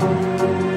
Música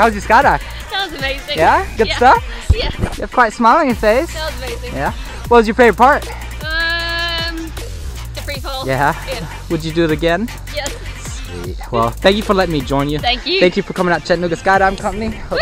How was your skydive? That was amazing. Yeah? Good yeah. stuff? Yeah, You have quite a smile on your face. that was amazing. Yeah. What was your favorite part? Um, the free fall. Yeah. Yeah. Would you do it again? Yes. Sweet. Well, thank you for letting me join you. Thank you. Thank you for coming out to Chattanooga Skydiving Company. Hope